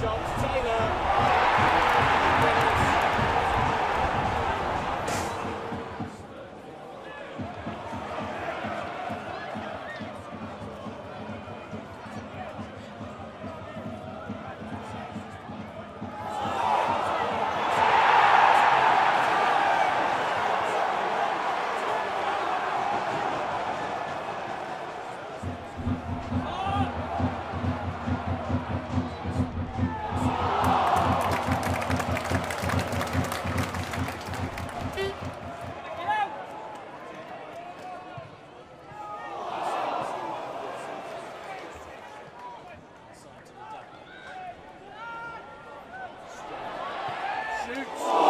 Johnson. Shoots.